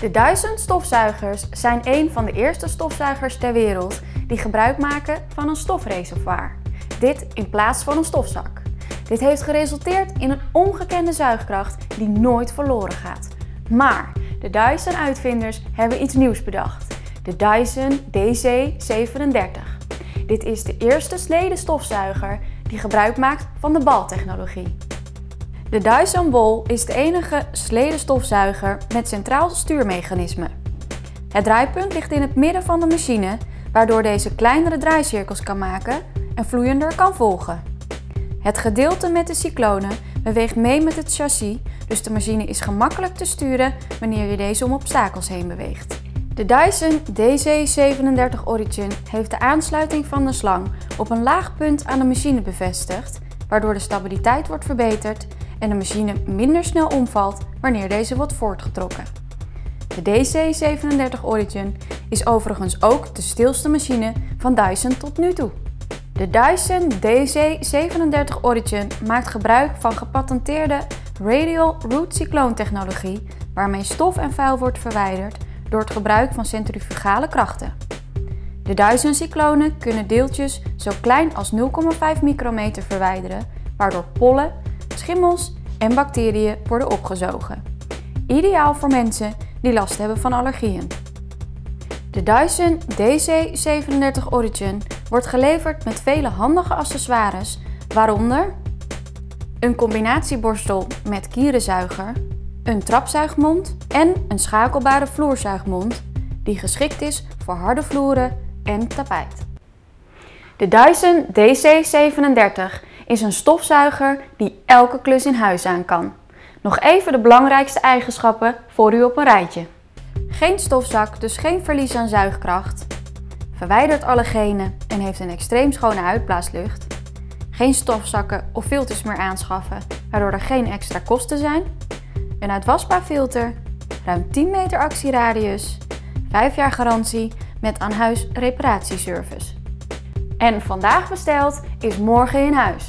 De Dyson stofzuigers zijn een van de eerste stofzuigers ter wereld die gebruik maken van een stofreservoir. Dit in plaats van een stofzak. Dit heeft geresulteerd in een ongekende zuigkracht die nooit verloren gaat. Maar de Dyson-uitvinders hebben iets nieuws bedacht. De Dyson DC37. Dit is de eerste slede stofzuiger die gebruik maakt van de baltechnologie. De Dyson Ball is de enige slede stofzuiger met centraal stuurmechanisme. Het draaipunt ligt in het midden van de machine, waardoor deze kleinere draaicirkels kan maken en vloeiender kan volgen. Het gedeelte met de cyclonen beweegt mee met het chassis, dus de machine is gemakkelijk te sturen wanneer je deze om obstakels heen beweegt. De Dyson DC37 Origin heeft de aansluiting van de slang op een laag punt aan de machine bevestigd, waardoor de stabiliteit wordt verbeterd en de machine minder snel omvalt wanneer deze wordt voortgetrokken. De DC37 Origin is overigens ook de stilste machine van Dyson tot nu toe. De Dyson DC37 Origin maakt gebruik van gepatenteerde Radial Root Cyclone technologie, waarmee stof en vuil wordt verwijderd door het gebruik van centrifugale krachten. De Dyson cyclonen kunnen deeltjes zo klein als 0,5 micrometer verwijderen, waardoor pollen, schimmels en bacteriën worden opgezogen. Ideaal voor mensen die last hebben van allergieën. De Dyson DC37 Origin wordt geleverd met vele handige accessoires, waaronder een combinatieborstel met kierenzuiger, een trapzuigmond en een schakelbare vloerzuigmond die geschikt is voor harde vloeren en tapijt. De Dyson DC37 is een stofzuiger die elke klus in huis aan kan. Nog even de belangrijkste eigenschappen voor u op een rijtje. Geen stofzak, dus geen verlies aan zuigkracht. Verwijdert allergenen en heeft een extreem schone uitblaaslucht. Geen stofzakken of filters meer aanschaffen, waardoor er geen extra kosten zijn. Een uitwasbaar filter, ruim 10 meter actieradius, 5 jaar garantie met aan huis reparatieservice. En vandaag besteld is morgen in huis.